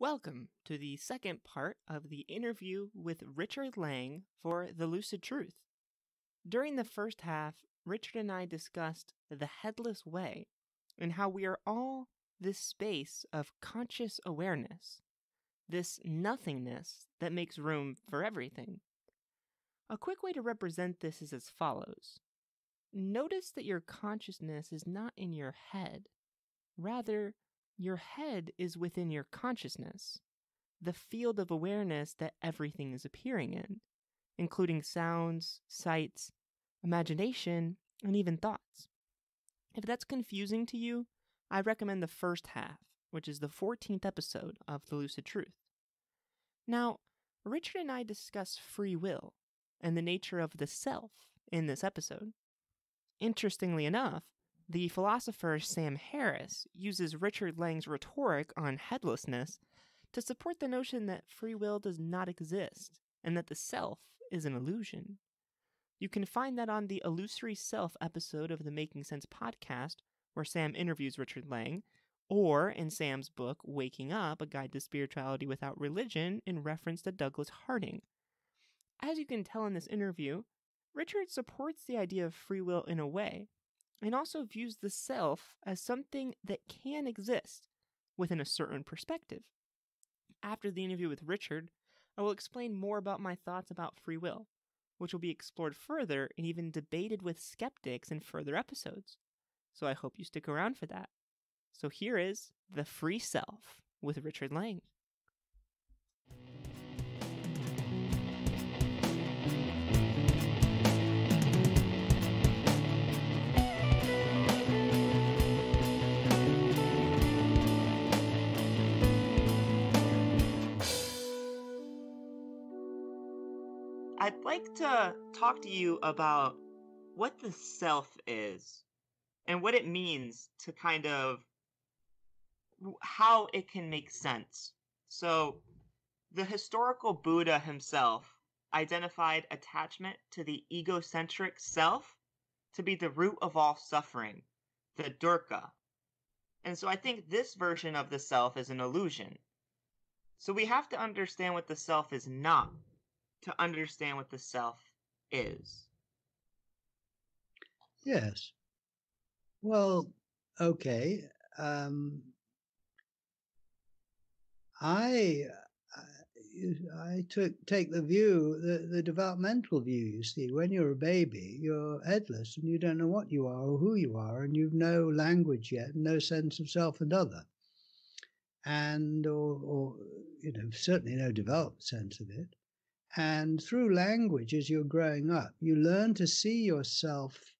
Welcome to the second part of the interview with Richard Lang for The Lucid Truth. During the first half, Richard and I discussed the headless way and how we are all this space of conscious awareness, this nothingness that makes room for everything. A quick way to represent this is as follows Notice that your consciousness is not in your head, rather, your head is within your consciousness, the field of awareness that everything is appearing in, including sounds, sights, imagination, and even thoughts. If that's confusing to you, I recommend the first half, which is the 14th episode of The Lucid Truth. Now, Richard and I discuss free will and the nature of the self in this episode. Interestingly enough, the philosopher Sam Harris uses Richard Lang's rhetoric on headlessness to support the notion that free will does not exist and that the self is an illusion. You can find that on the Illusory Self episode of the Making Sense podcast, where Sam interviews Richard Lang, or in Sam's book, Waking Up A Guide to Spirituality Without Religion, in reference to Douglas Harding. As you can tell in this interview, Richard supports the idea of free will in a way, and also views the self as something that can exist within a certain perspective. After the interview with Richard, I will explain more about my thoughts about free will, which will be explored further and even debated with skeptics in further episodes. So I hope you stick around for that. So here is The Free Self with Richard Lang. I'd like to talk to you about what the self is and what it means to kind of how it can make sense. So, the historical Buddha himself identified attachment to the egocentric self to be the root of all suffering, the dukkha. And so I think this version of the self is an illusion. So we have to understand what the self is not to understand what the self is. Yes. Well, okay. Um, I I took take the view, the, the developmental view. You see, when you're a baby, you're headless and you don't know what you are or who you are, and you've no language yet, no sense of self and other, and or, or you know certainly no developed sense of it. And through language, as you're growing up, you learn to see yourself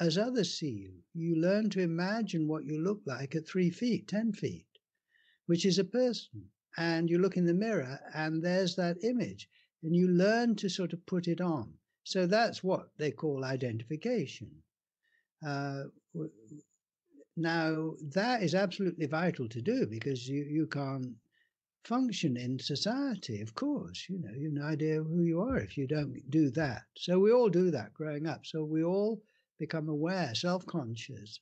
as others see you. You learn to imagine what you look like at three feet, 10 feet, which is a person. And you look in the mirror and there's that image. And you learn to sort of put it on. So that's what they call identification. Uh, now, that is absolutely vital to do because you, you can't function in society, of course. You know, you have no idea who you are if you don't do that. So we all do that growing up. So we all become aware, self conscious,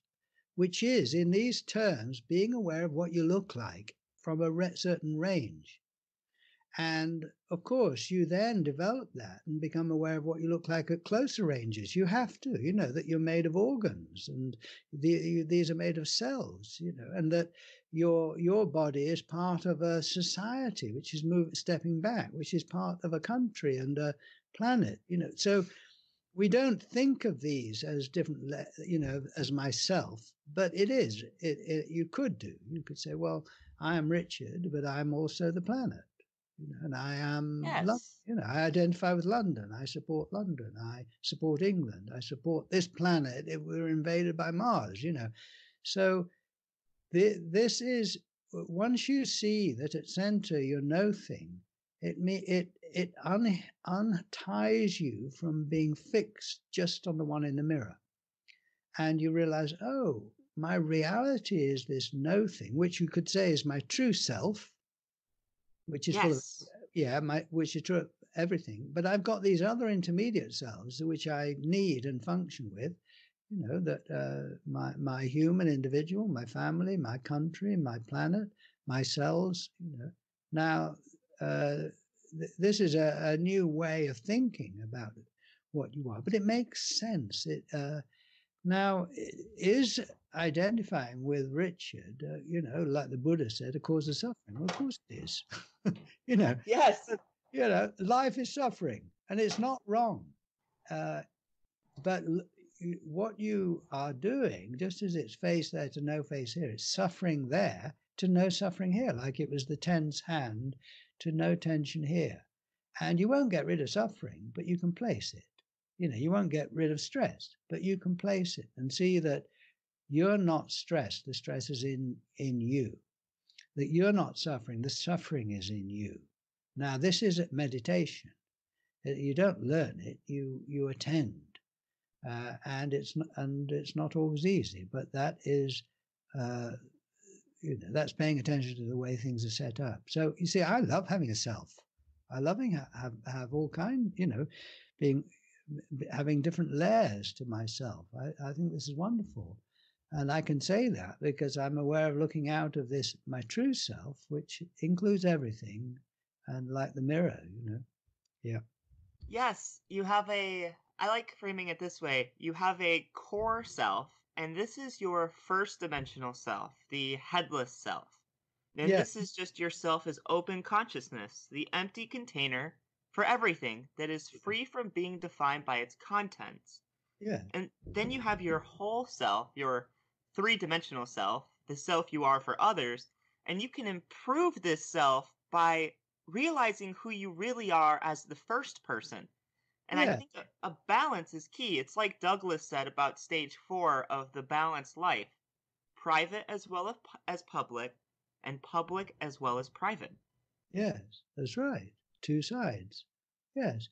which is, in these terms, being aware of what you look like from a certain range. And of course, you then develop that and become aware of what you look like at closer ranges. You have to, you know, that you're made of organs and the, you, these are made of cells, you know, and that your your body is part of a society which is moving, stepping back, which is part of a country and a planet, you know. So we don't think of these as different, you know, as myself, but it is. It, it you could do. You could say, well, I am Richard, but I'm also the planet you know, and I um, am, yes. you know, I identify with London. I support London. I support England. I support this planet if we're invaded by Mars, you know. So the, this is, once you see that at center you're no thing, it me it it un, unties you from being fixed just on the one in the mirror, and you realize, oh, my reality is this no thing, which you could say is my true self, which is yes. full of yeah, my which is true of everything. But I've got these other intermediate selves which I need and function with. You know that uh, my my human individual, my family, my country, my planet, my cells. You know, Now, uh, th- this is a, a, new way of thinking about what you are, but it makes sense. It uh, now is identifying with Richard, uh, you know, like the Buddha said, a cause of suffering. Well, of course it is. you know. Yes. You know, life is suffering, and it's not wrong. Uh, but what you are doing, just as it's face there to no face here, it's suffering there to no suffering here, like it was the tense hand to no tension here. And you won't get rid of suffering, but you can place it. You know, you won't get rid of stress, but you can place it and see that you're not stressed. The stress is in, in you. That you're not suffering. The suffering is in you. Now, this is meditation. Uh, you don't learn it. You you attend, uh, and it's and it's not always easy. But that is, uh, you know, that's paying attention to the way things are set up. So you see, I love having a self. I love having have have all kind. You know, being having different layers to myself. I, I think this is wonderful. And I can say that because I'm aware of looking out of this, my true self, which includes everything, and like the mirror, you know. Yeah. Yes, you have a. I like framing it this way you have a core self, and this is your first dimensional self, the headless self. And yes. this is just yourself as open consciousness, the empty container for everything that is free from being defined by its contents. Yeah. And then you have your whole self, your three dimensional self, the self you are for others, and you can improve this self by realizing who you really are as the first person. And yeah. I think a, a, balance is key. It's like Douglas said about stage four of the balanced life private as well as, as public, and public as well as private. Yes, that's right two sides. Yes.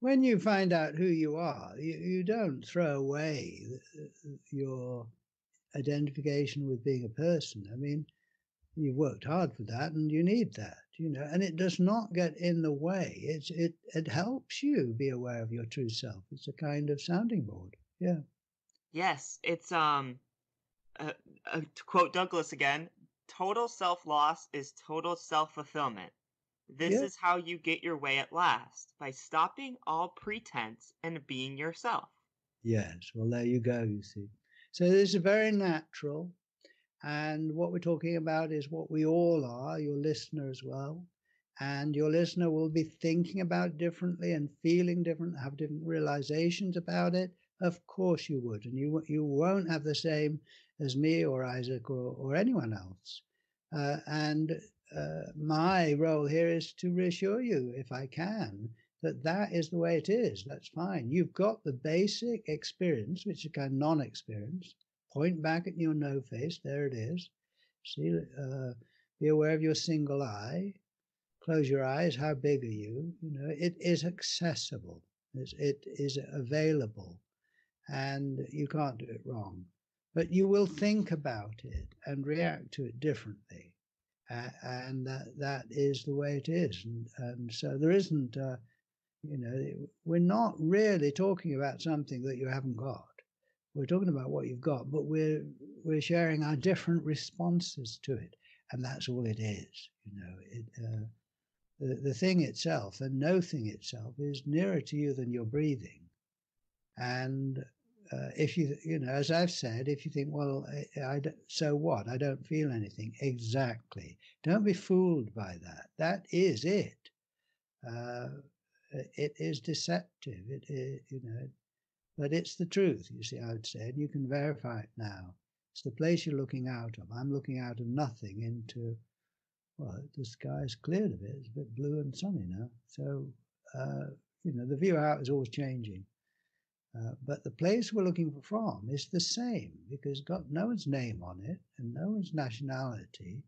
When you find out who you are, you, you don't throw away uh, your identification with being a person. I mean, you've worked hard for that and you need that, you know, and it does not get in the way. It's, it, it helps you be aware of your true self. It's a kind of sounding board. Yeah. Yes. It's, um, uh, uh, to quote Douglas again, total self loss is total self fulfillment. This is how you get your way at last, by stopping all pretense and being yourself. Yes, well, there you go, you see. So this is very natural. And what we're talking about is what we all are, your listener as well. And your listener will be thinking about differently and feeling different, have different realizations about it. Of course you would. And you, you won't have the same as me or Isaac or, or anyone else. Uh, and uh, my role here is to reassure you, if I can, that that is the way it is. That's fine. You've got the basic experience, which is kind of non-experience. Point back at your no face. There it is. See, uh, be aware of your single eye. Close your eyes. How big are you? You know, it is accessible. It's, it is available, and you can't do it wrong. But you will think about it and react to it differently uh, and that that is the way it is. And, and so there isn't, uh, you know, we're not really talking about something that you haven't got. We're talking about what you've got, but we're we're sharing our different responses to it, and that's all it is. You know, it, uh, the the thing itself, the no thing itself, is nearer to you than your breathing, and uh, if you, you know, as I've said, if you think, well, I, I so what? I don't feel anything. Exactly. Don't be fooled by that. That is it. Uh, it is deceptive. It is, you know, but it's the truth. You see, I would say, and you can verify it now. It's the place you're looking out of. I'm looking out of nothing into, well, the sky's cleared a bit. It's a bit blue and sunny now. So, uh, you know, the view out is always changing. Uh, but the place we're looking from is the same because it's got no one's name on it and no one's nationality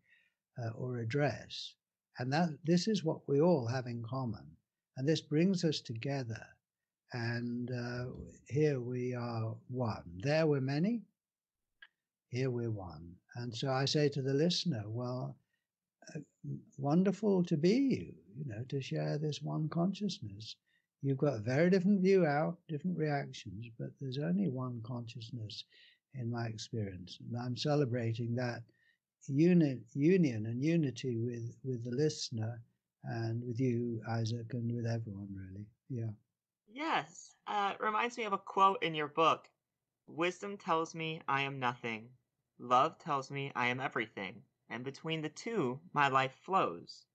uh, or address. And that this is what we all have in common. And this brings us together. And uh, here we are one. There we're many. Here we're one. And so I say to the listener, well, uh, wonderful to be you, you know, to share this one consciousness You've got a very different view out, different reactions, but there's only one consciousness in my experience. And I'm celebrating that uni- union and unity with with the listener and with you, Isaac, and with everyone, really. Yeah. Yes. Uh, it reminds me of a quote in your book Wisdom tells me I am nothing, love tells me I am everything, and between the two, my life flows.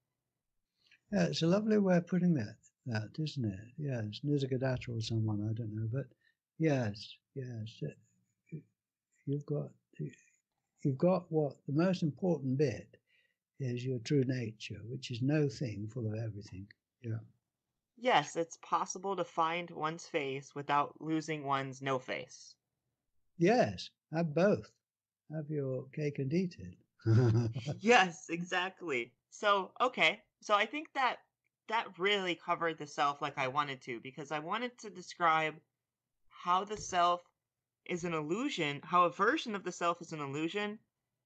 Yeah, it's a lovely way of putting that, that isn't it? Yes, Nisargadatta or someone, I don't know, but yes, yes, you've got you've got what the most important bit is your true nature, which is no thing full of everything. Yeah. Yes, it's possible to find one's face without losing one's no face. Yes, have both. Have your cake and eat it. yes, exactly. So, okay. So I think that that really covered the self like I wanted to because I wanted to describe how the self is an illusion, how a version of the self is an illusion,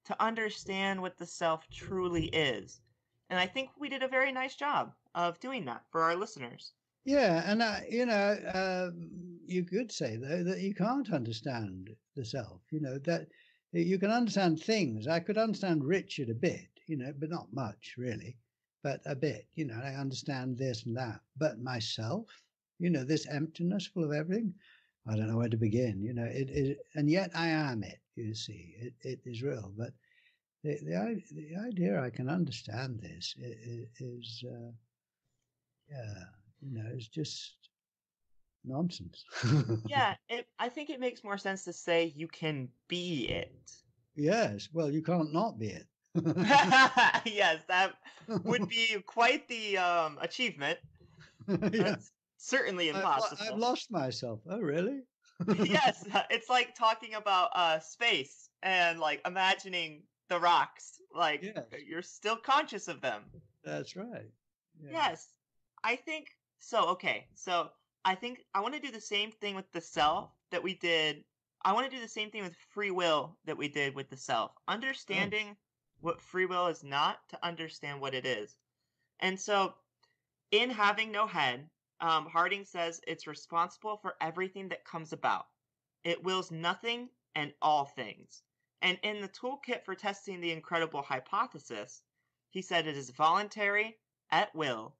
to understand what the self truly is. And I think we did a very nice job of doing that for our listeners. Yeah, and uh, you know, uh, you could say though that you can't understand the self. You know that you can understand things. I could understand Richard a bit, you know, but not much really, but a bit. You know, I understand this and that. But myself, you know, this emptiness full of everything, I don't know where to begin. You know, it, it and yet I am it. You see, it, it is real. But the the, the idea I can understand this is, is uh, yeah, you know, it's just nonsense. yeah, it, I think it makes more sense to say you can be it. Yes, well, you can't not be it. yes, that would be quite the um, achievement. yeah certainly impossible. I, have lost myself. Oh, really? yes, it's like talking about uh, space and like imagining the rocks. Like yes. you're still conscious of them. That's right. Yeah. Yes, I think so. Okay, so I think I want to do the same thing with the self that we did. I want to do the same thing with free will that we did with the self. Oh. Understanding oh. what free will is not to understand what it is. And so, in having no head, um, Harding says it's responsible for everything that comes about. It wills nothing and all things. And in the toolkit for testing the incredible hypothesis, he said it is voluntary, at will.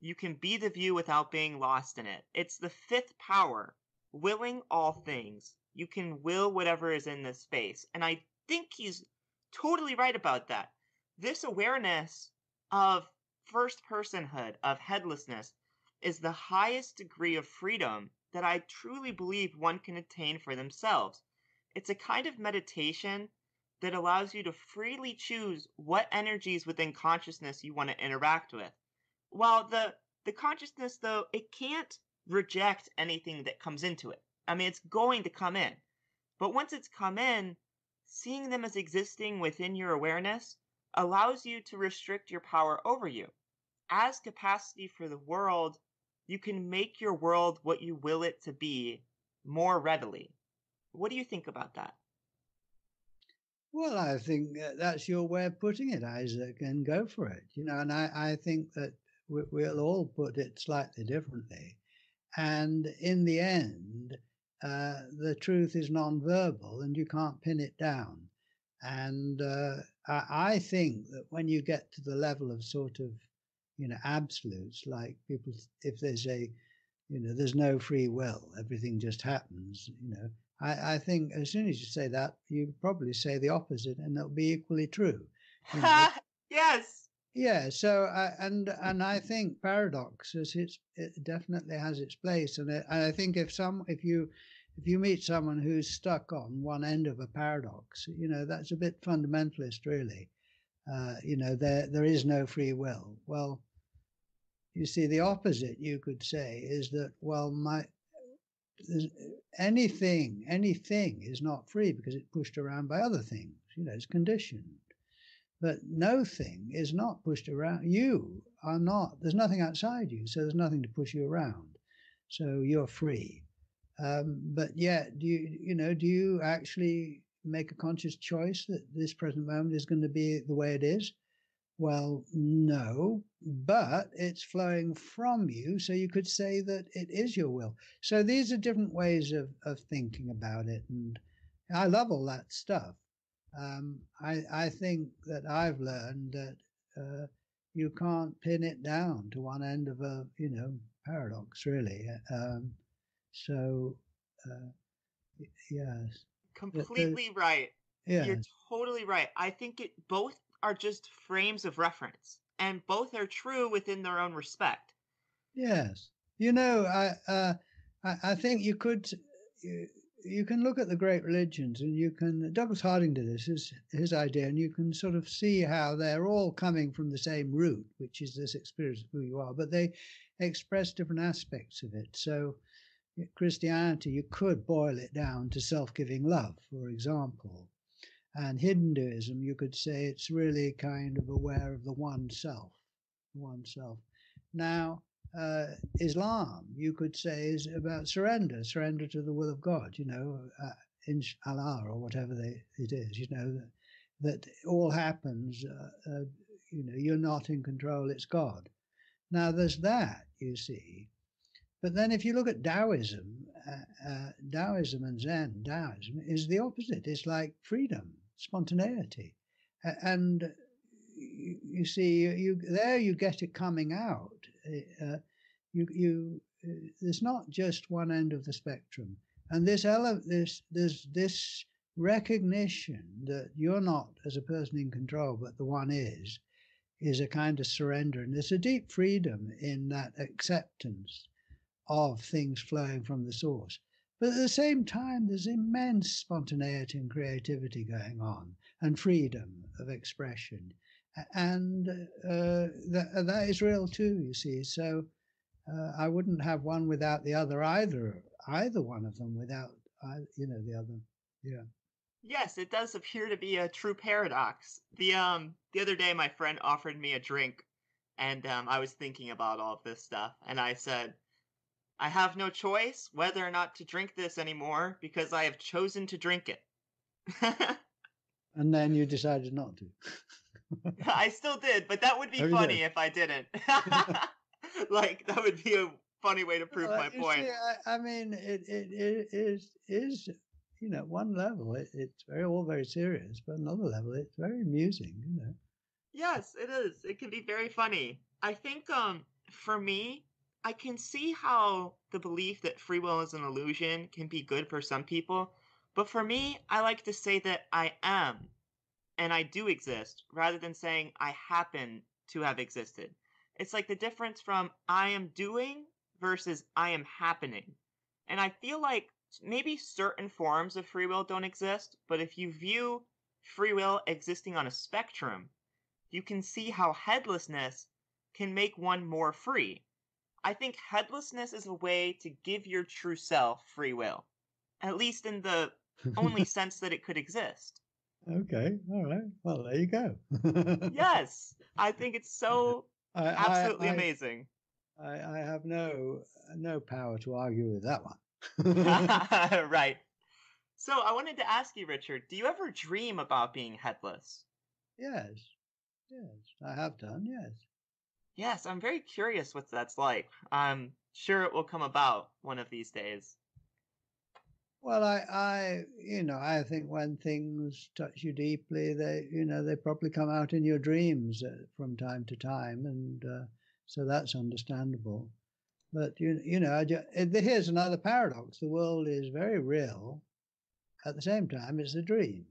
You can be the view without being lost in it. It's the fifth power, willing all things. You can will whatever is in this space. And I think he's totally right about that. This awareness of first personhood, of headlessness, is the highest degree of freedom that I truly believe one can attain for themselves. It's a kind of meditation that allows you to freely choose what energies within consciousness you want to interact with. While the the consciousness though, it can't reject anything that comes into it. I mean, it's going to come in. But once it's come in, seeing them as existing within your awareness allows you to restrict your power over you. As capacity for the world you can make your world what you will it to be more readily. What do you think about that? Well, I think that's your way of putting it, Isaac, and go for it. You know, and I, I think that we'll all put it slightly differently. And in the end, uh, the truth is non-verbal and you can't pin it down. And uh, I, I think that when you get to the level of sort of you know, absolutes like people, if there's a, you know, there's no free will, everything just happens, you know. I, I think as soon as you say that, you probably say the opposite and that'll be equally true. You know? yes. Yeah. So, I, and, and I think paradox is it's, it definitely has its place. And, it, and I think if some, if you, if you meet someone who's stuck on one end of a paradox, you know, that's a bit fundamentalist, really. Uh, you know, there there is no free will. Well, you see, the opposite, you could say, is that, well, my anything, anything is not free because it's pushed around by other things. You know, it's conditioned. But no thing is not pushed around. You are not, there's nothing outside you, so there's nothing to push you around. So you're free. Um, but yet, do you, you know, do you actually make a conscious choice that this present moment is going to be the way it is? Well, no, but it's flowing from you. So you could say that it is your will. So these are different ways of, of thinking about it. And I love all that stuff. um, I, I think that I've learned that uh, you can't pin it down to one end of a you know paradox really. Um, so uh, yes, completely the, right. Yeah, you're totally right. I think it both are just frames of reference, and both are true within their own respect. Yes, you know, I uh, I, I think you could you can look at the great religions and you can douglas harding did this is his idea and you can sort of see how they're all coming from the same root which is this experience of who you are but they express different aspects of it. So christianity you could boil it down to self-giving love for example and hinduism you could say it's really kind of aware of the one self one self now uh, Islam, you could say, is about surrender, surrender to the will of God, you know, uh, in Allah or whatever they, it is, you know, that, that all happens, uh, uh, you know, you're not in control, it's God. Now, there's that, you see. But then if you look at Taoism, uh, uh, Taoism and Zen, Taoism is the opposite. It's like freedom, spontaneity. and you, see, you, there you get it coming out uh, you you uh, there's not just one end of the spectrum, and this ele- this there's this recognition that you're not as a person in control, but the one is, is a kind of surrender, and there's a deep freedom in that acceptance of things flowing from the source. But at the same time, there's immense spontaneity and creativity going on, and freedom of expression and uh, that, uh, that is real too. You see, so uh, I wouldn't have one without the other either. Either one of them without, you know, the other. Yeah. Yes, it does appear to be a true paradox. The um the other day, my friend offered me a drink, and um, I was thinking about all of this stuff, and I said, I have no choice whether or not to drink this anymore because I have chosen to drink it. and then you decided not to. I still did, but that would be funny if I didn't. like that would be a funny way to prove well, my point. See, I, I, mean, it, it, it is is you know one level it, it's very all very serious, but another level it's very amusing. You know. Yes, it is. It can be very funny. I think um for me, I can see how the belief that free will is an illusion can be good for some people, but for me, I like to say that I am and I do exist rather than saying I happen to have existed. It's like the difference from I am doing versus I am happening. And I feel like maybe certain forms of free will don't exist, but if you view free will existing on a spectrum, you can see how headlessness can make one more free. I think headlessness is a way to give your true self free will, at least in the only sense that it could exist. Okay, all right. Well, there you go. yes, I think it's so I, absolutely I, I, amazing. I, I have no no power to argue with that one. right. So I wanted to ask you, Richard, do you ever dream about being headless? Yes. Yes, I have done. Yes. Yes, I'm very curious what that's like. I'm sure it will come about one of these days. Well, I, I, you know, I think when things touch you deeply, they, you know, they probably come out in your dreams uh, from time to time, and uh, so that's understandable. But you, you know, here's another paradox: the world is very real. At the same time, it's a dream.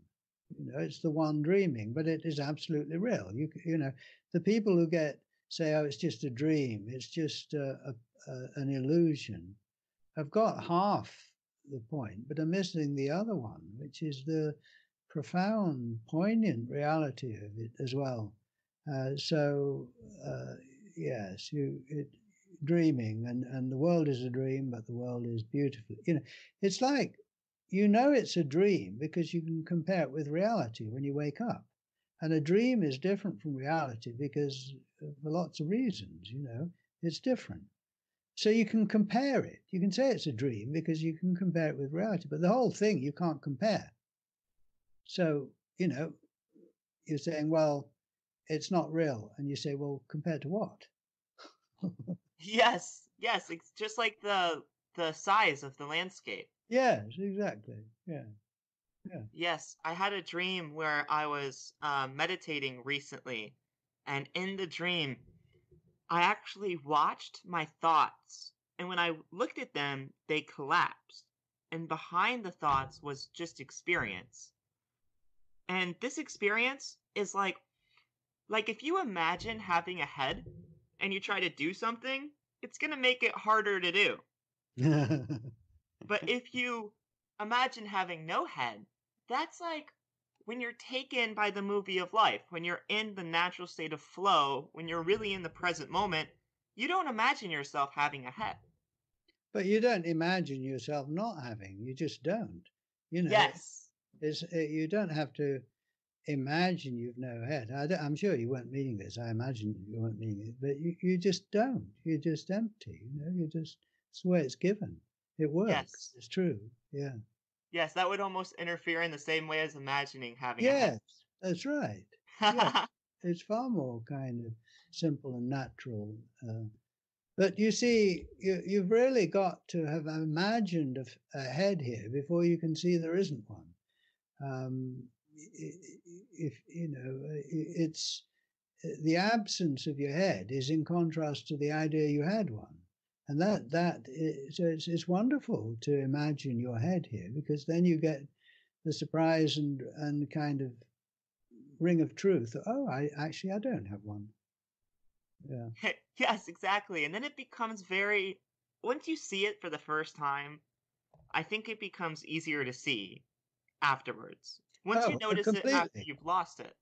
You know, it's the one dreaming, but it is absolutely real. You, you know, the people who get say, "Oh, it's just a dream," it's just a, a, a, an illusion, I've got half the point, but are missing the other one, which is the profound, poignant reality of it as well. Uh, so, uh, yes, you it, dreaming, and, and the world is a dream, but the world is beautiful. You know, it's like you know it's a dream because you can compare it with reality when you wake up. And a dream is different from reality because for lots of reasons, you know, it's different. So you can compare it. You can say it's a dream because you can compare it with reality, but the whole thing you can't compare. So, you know, you're saying, well, it's not real. And you say, well, compared to what? yes, yes. It's just like the the size of the landscape. Yes, exactly. Yeah. Yeah. Yes, I had a dream where I was uh, meditating recently, and in the dream, I actually watched my thoughts, and when I looked at them, they collapsed, and behind the thoughts was just experience. And this experience is like, like if you imagine having a head and you try to do something, it's gonna make it harder to do. But if you imagine having no head, that's like when you're taken by the movie of life, when you're in the natural state of flow, when you're really in the present moment, you don't imagine yourself having a head. but you don't imagine yourself not having. You just don't. You know, Yes. it's, uh, you don't have to imagine you've no head. I am sure you weren't meaning this. I imagine you weren't meaning it, but you, you just don't. You're just empty. You know, you just, it's the way it's given. It works. Yes. It's true. Yeah. Yes, that would almost interfere in the same way as imagining having Yes, that's right. yeah. It's far more kind of simple and natural. Uh, but you see, you, you've really got to have imagined a head here before you can see there isn't one. Um, if you know, it's the absence of your head is in contrast to the idea you had one, and that that is, so it's, it's wonderful to imagine your head here because then you get the surprise and and kind of ring of truth. Oh, I actually I don't have one. Yeah. yes, exactly. And then it becomes very once you see it for the first time, I think it becomes easier to see afterwards. Once you Oh, uh, notice it after you've lost it.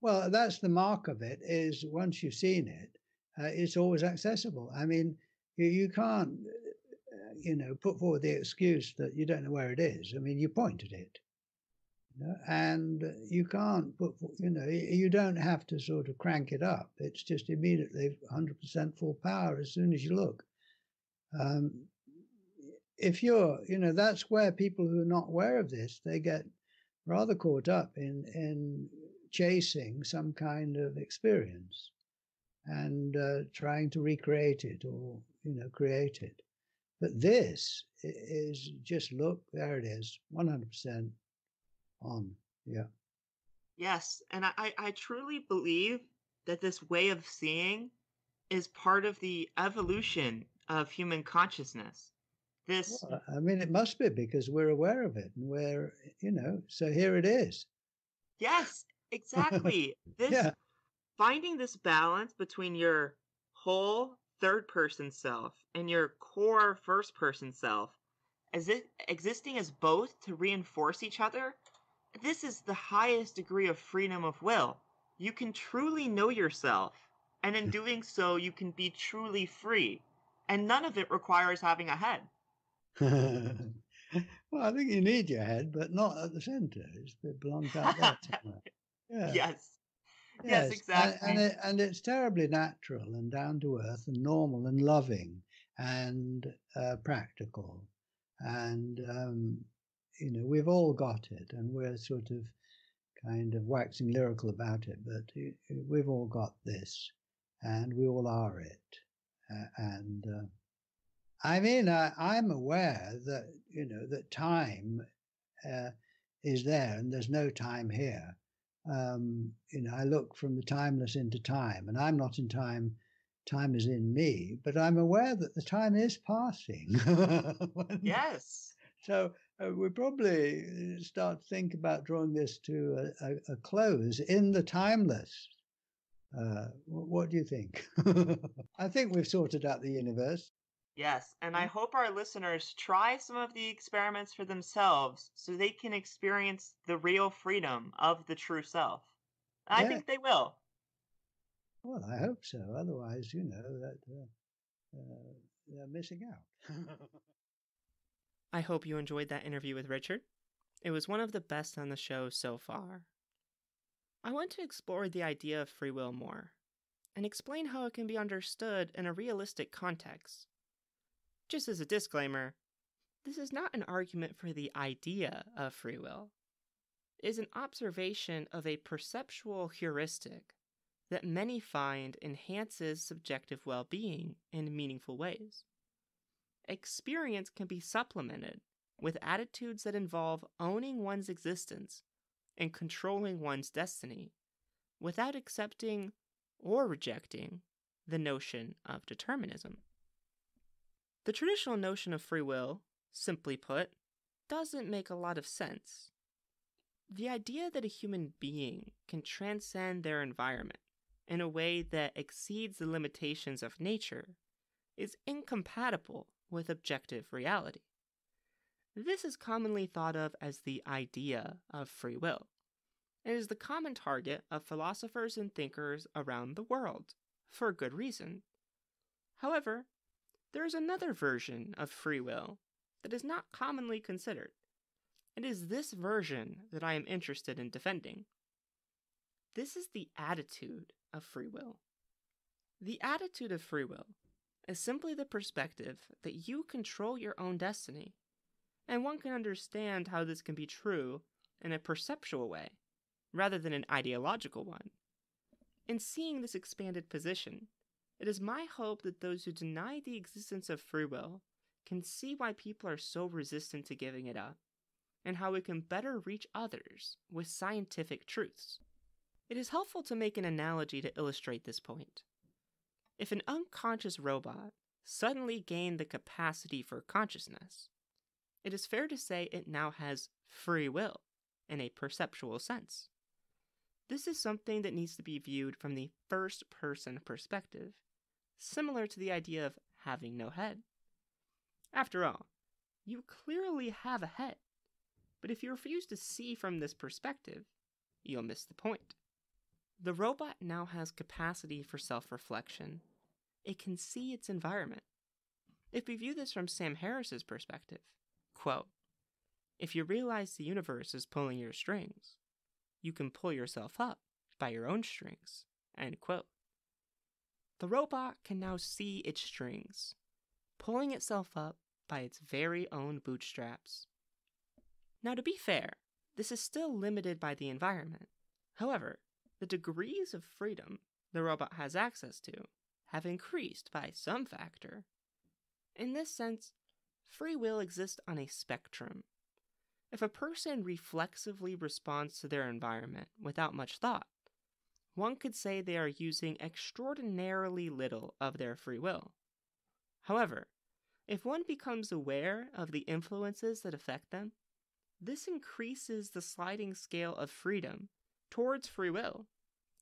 Well, that's the mark of it. Is once you've seen it, uh, it's always accessible. I mean, you, you can't, uh, you know, put forward the excuse that you don't know where it is. I mean, you pointed it, you know, and you can't put, you know, you don't have to sort of crank it up. It's just immediately 100% full power as soon as you look. Um, if you're, you know, that's where people who are not aware of this, they get rather caught up in in chasing some kind of experience and uh, trying to recreate it or you know create it. But this is just look there it is, one hundred percent on. Yeah, Yes, and I, I truly believe that this way of seeing is part of the evolution of human consciousness. This well, I mean it must be because we're aware of it and we're you know so here it is. yes, exactly. This Yeah, finding this balance between your whole third person self and your core first person self as it existing as both to reinforce each other this is the highest degree of freedom of will you can truly know yourself and in doing so you can be truly free and none of it requires having a head well, I think you need your head, but not at the centre. It belongs out there. Yeah. yes Yes, and- exactly. And, it, and it's terribly natural and down to earth and normal and loving and uh, practical. And, um, you know, we've all got it and we're sort of kind of waxing lyrical about it, but we've all got this and we all are it. Uh, and uh, I mean, I, I'm aware that, you know, that time uh, is there and there's no time here um, you know, I look from the timeless into time, and I'm not in time. Time is in me, but I'm aware that the time is passing. Yes So uh, we probably uh, start to think about drawing this to a, a, a close in the timeless. Uh, what do you think? I think we've sorted out the universe. Yes, and I hope our listeners try some of the experiments for themselves so they can experience the real freedom of the true self. I Yeah. think they will. Well, I hope so. Otherwise, you know, that uh, uh, they're missing out. I hope you enjoyed that interview with Richard. It was one of the best on the show so far. I want to explore the idea of free will more and explain how it can be understood in a realistic context. Just as a disclaimer, this is not an argument for the idea of free will. It is an observation of a perceptual heuristic that many find enhances subjective well being in meaningful ways experience can be supplemented with attitudes that involve owning one's existence and controlling one's destiny without accepting or rejecting the notion of determinism. The traditional notion of free will, simply put, doesn't make a lot of sense. The idea that a human being can transcend their environment in a way that exceeds the limitations of nature is incompatible with objective reality. This is commonly thought of as the idea of free will. It is the common target of philosophers and thinkers around the world, for good reason. However, there is another version of free will that is not commonly considered. It is this version that I am interested in defending. This is the attitude of free will. The attitude of free will is simply the perspective that you control your own destiny, and one can understand how this can be true in a perceptual way, rather than an ideological one. In seeing this expanded position, it is my hope that those who deny the existence of free will can see why people are so resistant to giving it up, and how we can better reach others with scientific truths. It is helpful to make an analogy to illustrate this point. If an unconscious robot suddenly gained the capacity for consciousness, it is fair to say it now has free will in a perceptual sense. This is something that needs to be viewed from the first person perspective, similar to the idea of having no head. After all, you clearly have a head, but if you refuse to see from this perspective, you'll miss the point. The robot now has capacity for self reflection. It can see its environment. If we view this from Sam Harris's perspective, quote, if you realize the universe is pulling your strings, you can pull yourself up by your own strings. End quote. The robot can now see its strings, pulling itself up by its very own bootstraps. Now, to be fair, this is still limited by the environment. However, the degrees of freedom the robot has access to have increased by some factor. In this sense, free will exists on a spectrum. If a person reflexively responds to their environment without much thought, one could say they are using extraordinarily little of their free will. However, if one becomes aware of the influences that affect them, this increases the sliding scale of freedom towards free will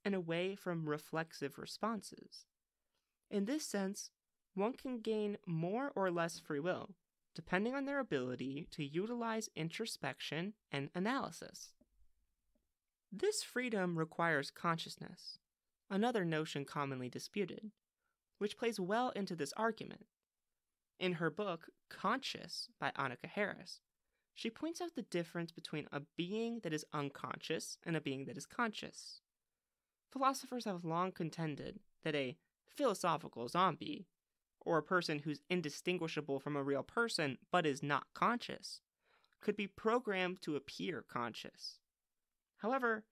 and away from reflexive responses. In this sense, one can gain more or less free will, depending on their ability to utilize introspection and analysis. This freedom requires consciousness, another notion commonly disputed, which plays well into this argument. In her book, Conscious by Annaka Harris, she points out the difference between a being that is unconscious and a being that is conscious. Philosophers have long contended that a philosophical zombie, or a person who's indistinguishable from a real person but is not conscious, could be programmed to appear conscious. However,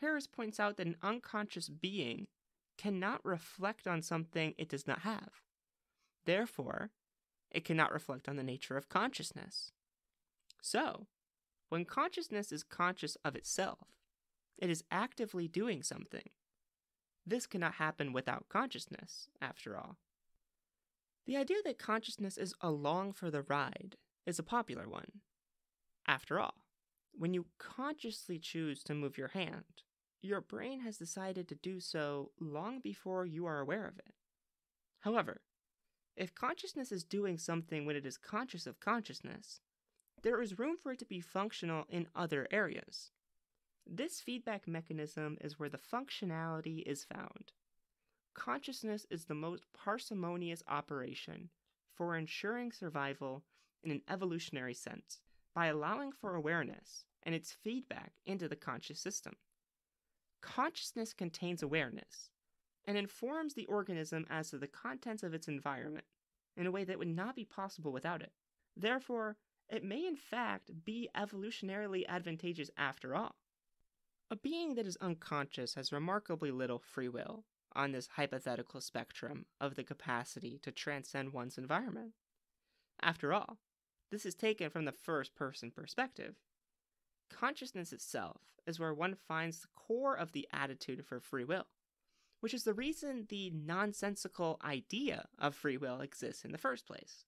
Harris points out that an unconscious being cannot reflect on something it does not have. Therefore, it cannot reflect on the nature of consciousness. So, when consciousness is conscious of itself, it is actively doing something. This cannot happen without consciousness, after all. The idea that consciousness is along for the ride is a popular one. After all, when you consciously choose to move your hand, your brain has decided to do so long before you are aware of it. However, if consciousness is doing something when it is conscious of consciousness, there is room for it to be functional in other areas. This feedback mechanism is where the functionality is found. Consciousness is the most parsimonious operation for ensuring survival in an evolutionary sense by allowing for awareness and its feedback into the conscious system. Consciousness contains awareness and informs the organism as to the contents of its environment in a way that would not be possible without it. Therefore, it may in fact be evolutionarily advantageous after all. A being that is unconscious has remarkably little free will on this hypothetical spectrum of the capacity to transcend one's environment. After all, This is taken from the first person perspective. Consciousness itself is where one finds the core of the attitude for free will, which is the reason the nonsensical idea of free will exists in the first place.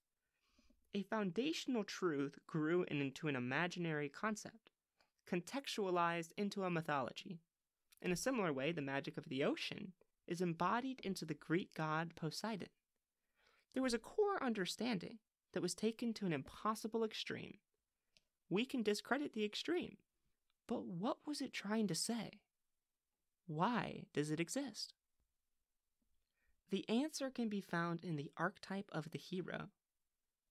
A foundational truth grew into an imaginary concept, contextualized into a mythology. In a similar way, the magic of the ocean is embodied into the Greek god Poseidon. There was a core understanding that was taken to an impossible extreme. We can discredit the extreme, but what was it trying to say? Why does it exist? The answer can be found in the archetype of the hero.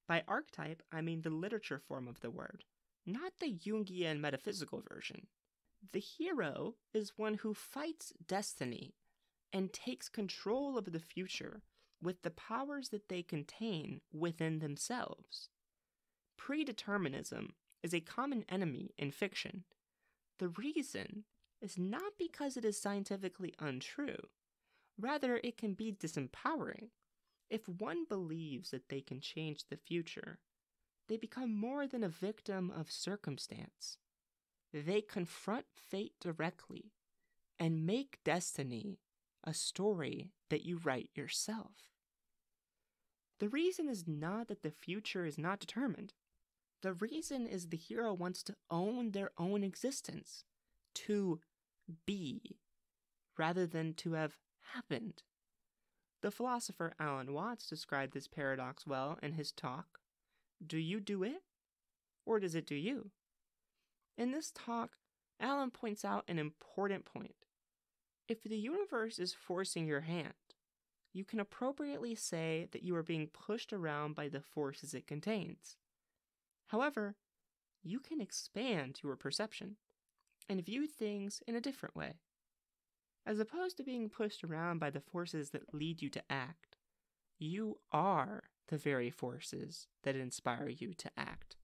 By archetype, I mean the literature form of the word, not the Jungian metaphysical version. The hero is one who fights destiny and takes control of the future with the powers that they contain within themselves. Predeterminism is a common enemy in fiction. The reason is not because it is scientifically untrue, rather, it can be disempowering. If one believes that they can change the future, they become more than a victim of circumstance. They confront fate directly and make destiny a story that you write yourself. The reason is not that the future is not determined. The reason is the hero wants to own their own existence, to be, rather than to have happened. The philosopher Alan Watts described this paradox well in his talk, Do You Do It? Or Does It Do You? In this talk, Alan points out an important point. If the universe is forcing your hand, you can appropriately say that you are being pushed around by the forces it contains. However, you can expand your perception and view things in a different way. As opposed to being pushed around by the forces that lead you to act, you are the very forces that inspire you to act.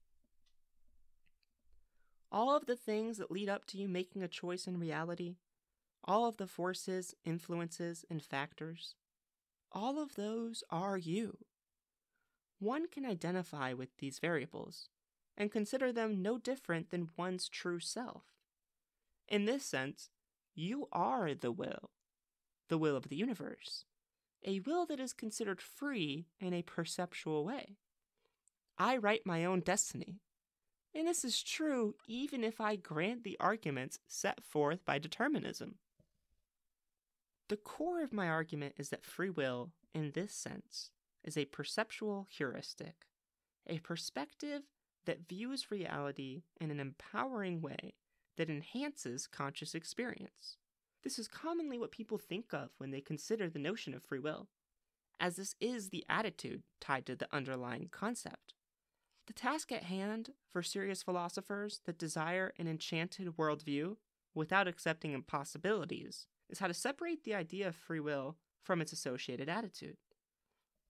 All of the things that lead up to you making a choice in reality, all of the forces, influences, and factors, all of those are you. One can identify with these variables and consider them no different than one's true self. In this sense, you are the will, the will of the universe, a will that is considered free in a perceptual way. I write my own destiny. And this is true even if I grant the arguments set forth by determinism. The core of my argument is that free will, in this sense, is a perceptual heuristic, a perspective that views reality in an empowering way that enhances conscious experience. This is commonly what people think of when they consider the notion of free will, as this is the attitude tied to the underlying concept. The task at hand for serious philosophers that desire an enchanted worldview without accepting impossibilities is how to separate the idea of free will from its associated attitude.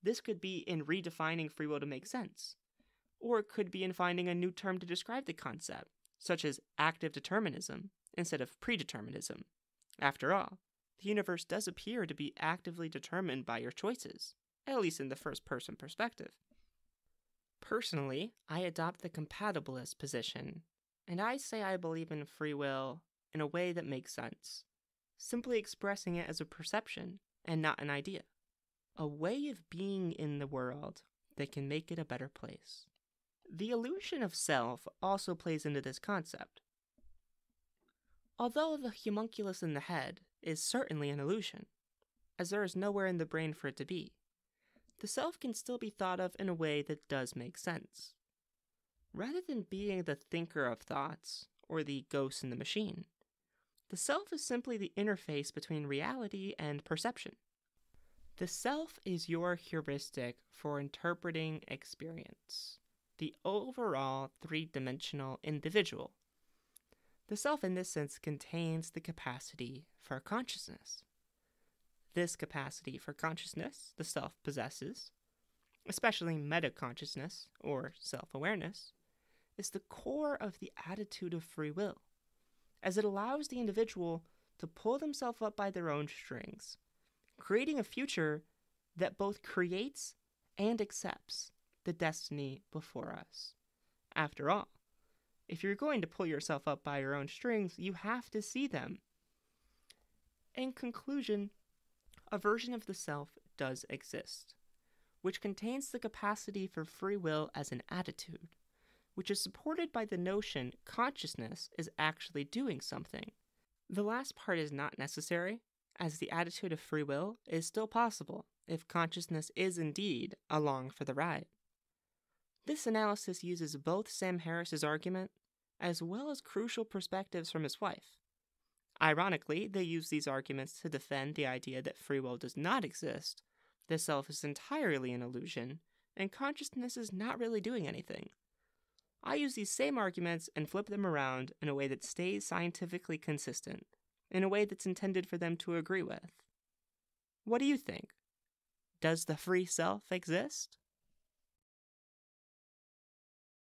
This could be in redefining free will to make sense, or it could be in finding a new term to describe the concept, such as active determinism instead of predeterminism. After all, the universe does appear to be actively determined by your choices, at least in the first person perspective. Personally, I adopt the compatibilist position, and I say I believe in free will in a way that makes sense simply expressing it as a perception and not an idea. A way of being in the world that can make it a better place. The illusion of self also plays into this concept. Although the homunculus in the head is certainly an illusion, as there is nowhere in the brain for it to be, the self can still be thought of in a way that does make sense. Rather than being the thinker of thoughts, or the ghost in the machine, the self is simply the interface between reality and perception. The self is your heuristic for interpreting experience, the overall three dimensional individual. The self, in this sense, contains the capacity for consciousness. This capacity for consciousness the self possesses, especially metaconsciousness or self awareness, is the core of the attitude of free will as it allows the individual to pull themselves up by their own strings, creating a future that both creates and accepts the destiny before us. After all, if you're going to pull yourself up by your own strings, you have to see them. In conclusion, a version of the self does exist, which contains the capacity for free will as an attitude, which is supported by the notion consciousness is actually doing something. The last part is not necessary, as the attitude of free will is still possible if consciousness is indeed along for the ride. This analysis uses both Sam Harris's argument as well as crucial perspectives from his wife. Ironically, they use these arguments to defend the idea that free will does not exist, the self is entirely an illusion, and consciousness is not really doing anything. I use these same arguments and flip them around in a way that stays scientifically consistent, in a way that's intended for them to agree with. What do you think? Does the free self exist?